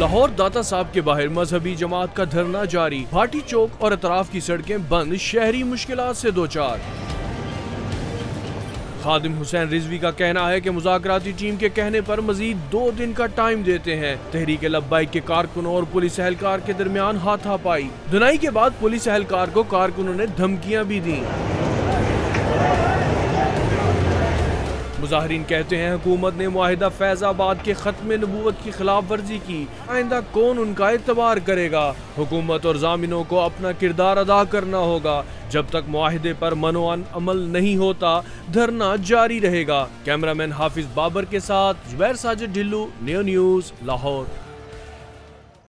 लाहौर दाता साहब के बाहर मजहबी जमात का धरना जारी। भाटी चौक और अतराफ की सड़कें बंद, शहरी मुश्किल से दो चार। खादिम हुसैन रिजवी का कहना है कि मुजाकराती टीम के कहने पर मजीद दो दिन का टाइम देते हैं। तहरीक लब्बाइक के कारकुनों और पुलिस एहलकार के दरमियान हाथापाई। धुनाई के बाद पुलिस एहलकार को कारकुनों ने धमकियाँ भी दी। मुजाहरीन कहते हैं हुकूमत ने माहिदा फैजाबाद के खत्म नबूत की खिलाफ वर्जी की। आइंदा कौन उनका एतबार करेगा? हुकूमत और जामिनों को अपना किरदार अदा करना होगा। जब तक माहिदे पर मनोअन अमल नहीं होता, धरना जारी रहेगा। कैमरामैन हाफिज बाबर के साथ, जुबैर साजिद ढिल्लू न्यू न्यूज़ लाहौर।